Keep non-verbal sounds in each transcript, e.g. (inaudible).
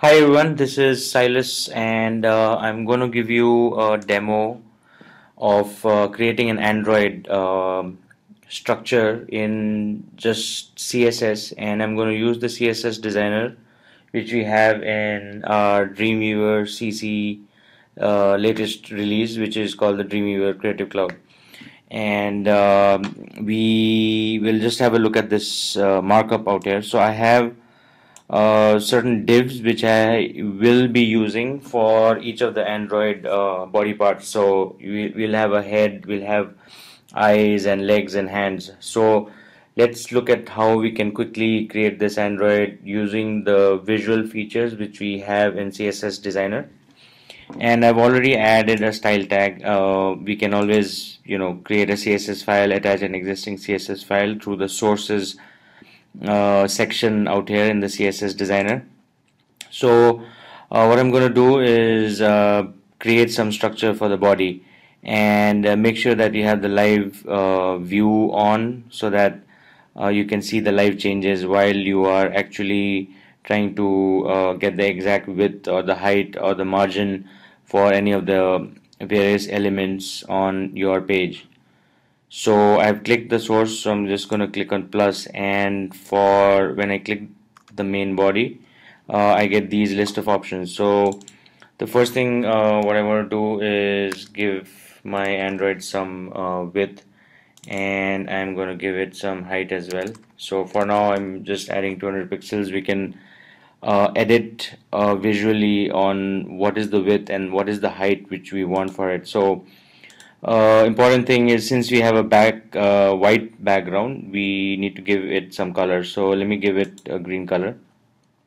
Hi everyone, this is Silas and uh, I'm going to give you a demo of uh, creating an Android uh, structure in just CSS and I'm going to use the CSS designer which we have in our Dreamweaver CC uh, latest release which is called the Dreamweaver Creative Cloud. And um, we will just have a look at this uh, markup out here. So I have uh, certain divs which I will be using for each of the Android uh, body parts. So we, will have a head we'll have eyes and legs and hands. So let's look at how we can quickly create this Android using the visual features which we have in CSS designer. And I've already added a style tag. Uh, we can always you know create a CSS file attach an existing CSS file through the sources section out here in the CSS designer. So uh, what I'm going to do is uh, create some structure for the body and uh, make sure that you have the live uh, view on so that you can see the live changes while you are actually trying to get the exact width or the height or the margin for any of the various elements on your page so I've clicked the source so I'm just going to click on plus and for when I click the main body uh, I get these list of options. So the first thing uh, what I want to do is give my Android some uh, width and I'm going to give it some height as well. So for now I'm just adding 200 pixels. We can uh, edit uh, visually on what is the width and what is the height which we want for it. So uh, important thing is since we have a back uh, white background we need to give it some color. So let me give it a green color.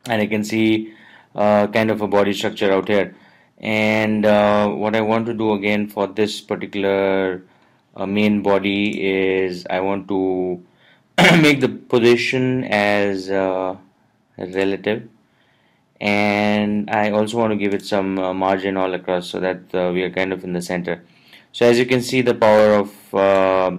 And I can see uh, kind of a body structure out here. And uh, what I want to do again for this particular uh, main body is I want to (clears throat) make the position as uh, relative. And I also want to give it some margin all across so that we are kind of in the center so as you can see the power of uh,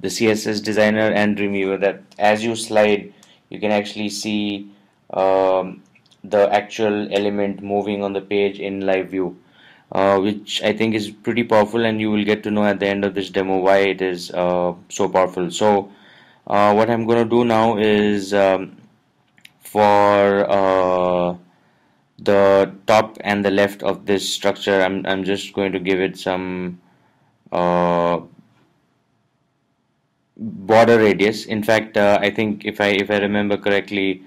the CSS designer and Dreamweaver that as you slide you can actually see um, the actual element moving on the page in live view uh, which I think is pretty powerful and you will get to know at the end of this demo why it is uh, so powerful. So uh, what I'm going to do now is um, for uh, the top and the left of this structure I'm, I'm just going to give it some uh, border radius. In fact uh, I think if I if I remember correctly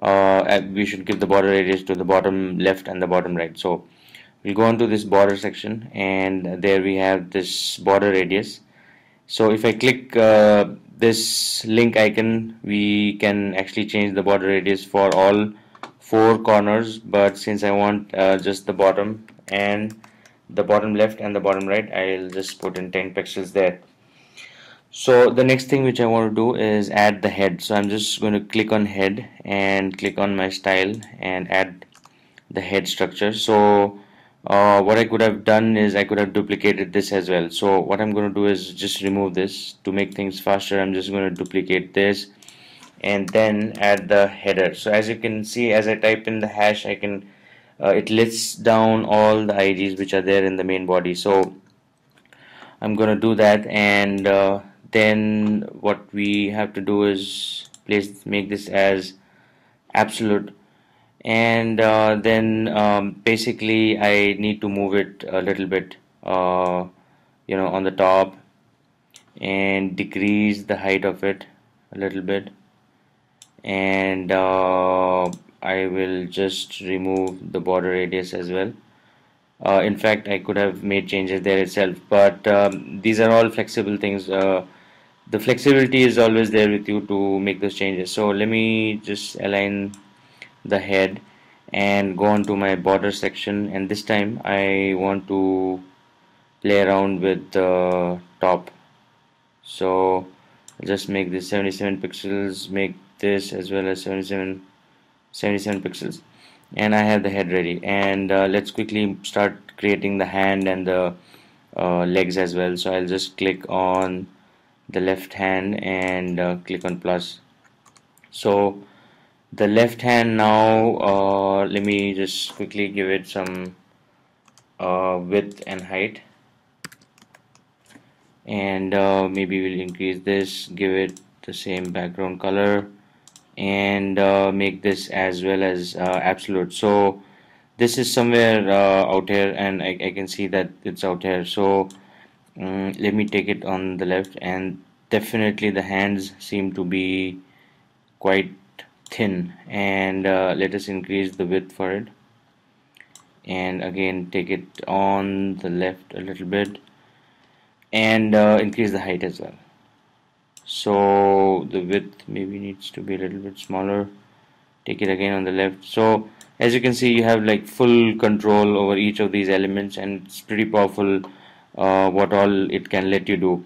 uh, we should give the border radius to the bottom left and the bottom right. So we'll go on to this border section and there we have this border radius. So if I click uh, this link icon we can actually change the border radius for all four corners but since I want uh, just the bottom and the bottom left and the bottom right I'll just put in 10 pixels there. So the next thing which I want to do is add the head. So I'm just going to click on head and click on my style and add the head structure. So uh, what I could have done is I could have duplicated this as well. So what I'm going to do is just remove this to make things faster. I'm just going to duplicate this and then add the header. So as you can see as I type in the hash I can uh, it lists down all the IDs which are there in the main body. So I'm gonna do that and uh, then what we have to do is place make this as absolute. And uh, then um, basically I need to move it a little bit uh, you know on the top and decrease the height of it a little bit and uh, I will just remove the border radius as well. Uh, in fact I could have made changes there itself but um, these are all flexible things uh, the flexibility is always there with you to make those changes. So let me just align the head and go on to my border section and this time I want to play around with the top. So just make this 77 pixels make this as well as 77 77 pixels. And I have the head ready. And uh, let's quickly start creating the hand and the uh, legs as well. So I'll just click on the left hand and uh, click on plus. So the left hand now uh, let me just quickly give it some uh, width and height. And uh, maybe we'll increase this give it the same background color and uh, make this as well as uh, absolute. So this is somewhere uh, out here and I, I, can see that it's out here. So um, let me take it on the left and definitely the hands seem to be quite thin and uh, let us increase the width for it. And again take it on the left a little bit and uh, increase the height as well so the width maybe needs to be a little bit smaller. Take it again on the left. So as you can see you have like full control over each of these elements and it's pretty powerful uh, what all it can let you do.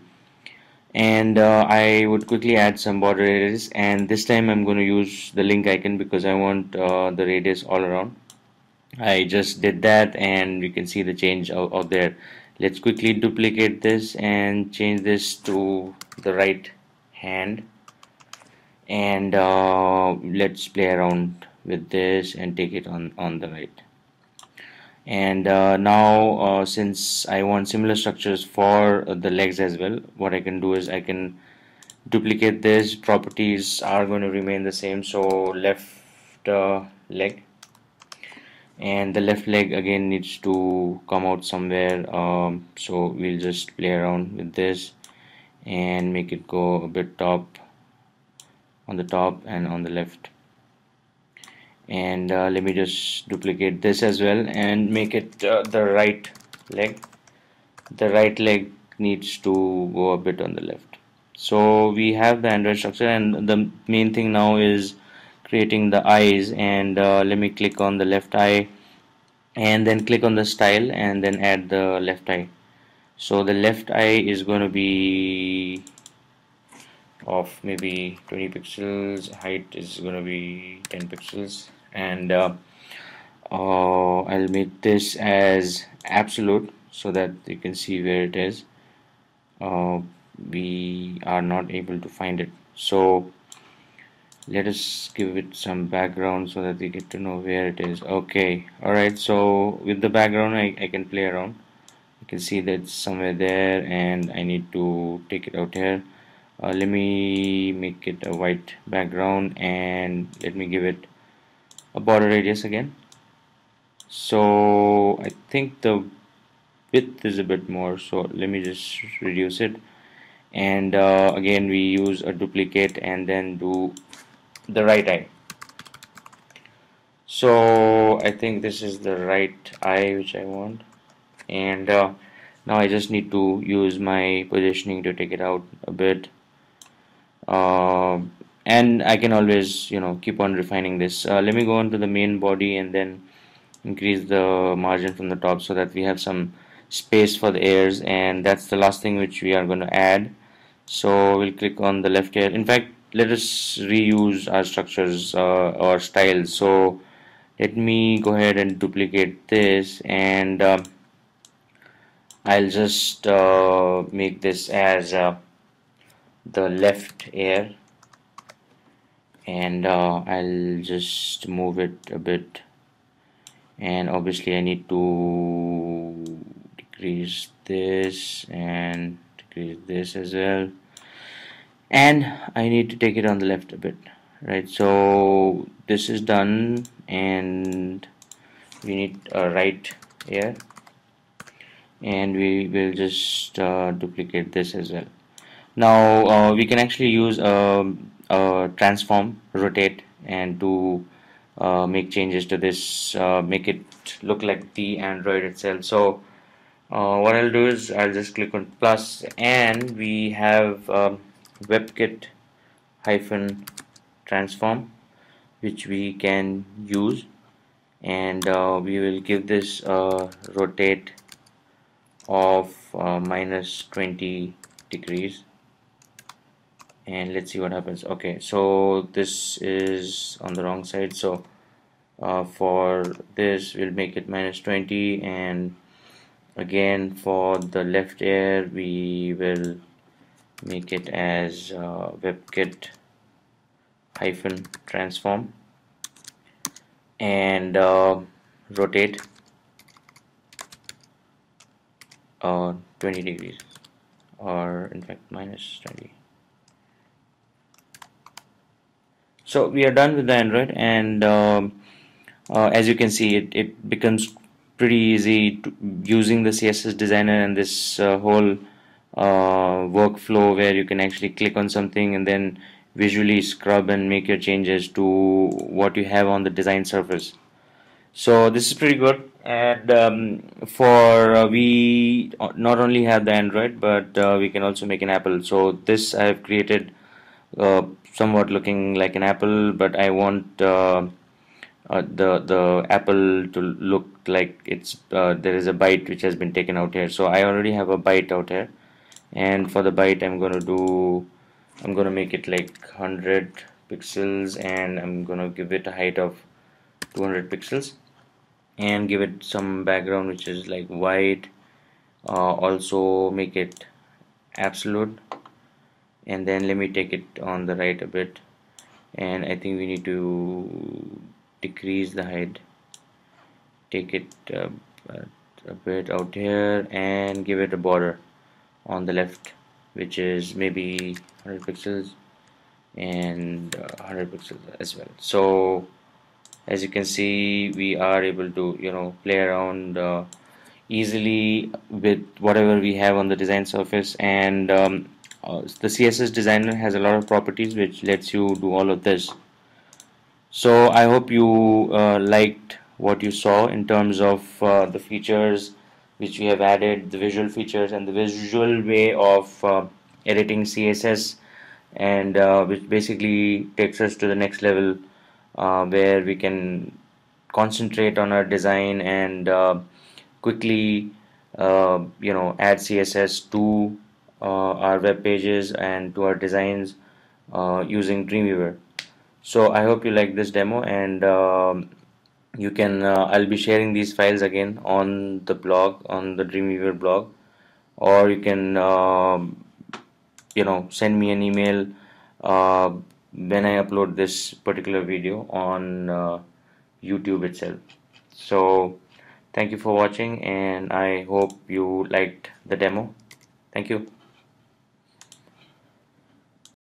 And uh, I would quickly add some border radius and this time I'm going to use the link icon because I want uh, the radius all around. I just did that and you can see the change out, out there. Let's quickly duplicate this and change this to the right hand. And uh, let's play around with this and take it on on the right. And uh, now uh, since I want similar structures for the legs as well what I can do is I can duplicate this. Properties are going to remain the same. So left uh, leg. And the left leg again needs to come out somewhere. Um, so we'll just play around with this and make it go a bit top on the top and on the left. And uh, let me just duplicate this as well and make it uh, the right leg. The right leg needs to go a bit on the left. So we have the android structure and the main thing now is creating the eyes and uh, let me click on the left eye and then click on the style and then add the left eye so the left eye is going to be of maybe 20 pixels height is going to be 10 pixels. And uh, uh, I'll make this as absolute so that you can see where it is. Uh, we are not able to find it. So let us give it some background so that we get to know where it is. Okay alright so with the background I, I can play around can see that somewhere there and I need to take it out here. Uh, let me make it a white background and let me give it a border radius again. So I think the width is a bit more so let me just reduce it. And uh, again we use a duplicate and then do the right eye. So I think this is the right eye which I want and uh, now I just need to use my positioning to take it out a bit. Uh, and I can always you know keep on refining this. Uh, let me go on to the main body and then increase the margin from the top so that we have some space for the ears and that's the last thing which we are going to add. So we'll click on the left ear. In fact let us reuse our structures uh, or styles. So let me go ahead and duplicate this. And uh, I'll just uh, make this as uh, the left ear. And uh, I'll just move it a bit. And obviously I need to decrease this and decrease this as well. And I need to take it on the left a bit right? So this is done and we need a right here and we will just uh, duplicate this as well. Now uh, we can actually use a, a, transform rotate and to uh, make changes to this uh, make it look like the Android itself. So uh, what I'll do is I'll just click on plus and we have um, webkit hyphen transform which we can use. And uh, we will give this rotate of uh, minus 20 degrees. And let's see what happens. Okay so this is on the wrong side. So uh, for this we'll make it minus 20 and again for the left ear we will make it as uh, webkit hyphen transform. And uh, rotate uh, 20 degrees or in fact minus 20 so we are done with the Android and um, uh, as you can see it, it becomes pretty easy using the CSS designer and this uh, whole uh, workflow where you can actually click on something and then visually scrub and make your changes to what you have on the design surface so this is pretty good. And um, for uh, we not only have the Android but uh, we can also make an Apple. So this I have created uh, somewhat looking like an apple but I want uh, uh, the the apple to look like it's uh, there is a bite which has been taken out here. So I already have a bite out here. And for the bite I'm gonna do I'm gonna make it like 100 pixels and I'm gonna give it a height of 200 pixels and give it some background which is like white uh, also make it absolute. And then let me take it on the right a bit. And I think we need to decrease the height. Take it uh, a bit out here and give it a border on the left which is maybe 100 pixels and uh, 100 pixels as well. So as you can see we are able to you know play around uh, easily with whatever we have on the design surface. And um, uh, the CSS designer has a lot of properties which lets you do all of this. So I hope you uh, liked what you saw in terms of uh, the features which we have added the visual features and the visual way of uh, editing CSS and uh, which basically takes us to the next level uh, where we can concentrate on our design and quickly you know add CSS to uh, our web pages and to our designs uh, using Dreamweaver. So I hope you like this demo and um, you can uh, I'll be sharing these files again on the blog on the Dreamweaver blog. Or you can um, you know send me an email uh, when I upload this particular video on uh, YouTube itself. So thank you for watching and I hope you liked the demo. Thank you